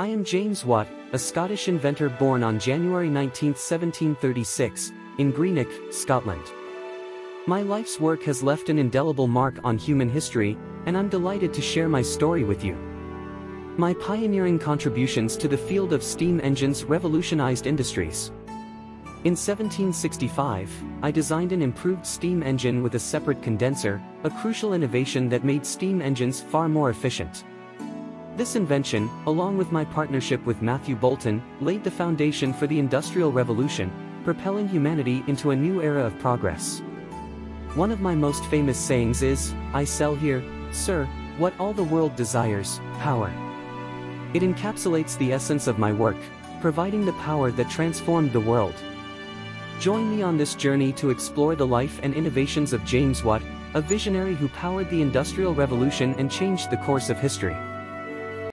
I am James Watt, a Scottish inventor born on January 19, 1736, in Greenock, Scotland. My life's work has left an indelible mark on human history, and I'm delighted to share my story with you. My pioneering contributions to the field of steam engines revolutionized industries. In 1765, I designed an improved steam engine with a separate condenser, a crucial innovation that made steam engines far more efficient. This invention, along with my partnership with Matthew Boulton, laid the foundation for the Industrial Revolution, propelling humanity into a new era of progress. One of my most famous sayings is, I sell here, sir, what all the world desires, power. It encapsulates the essence of my work, providing the power that transformed the world. Join me on this journey to explore the life and innovations of James Watt, a visionary who powered the Industrial Revolution and changed the course of history.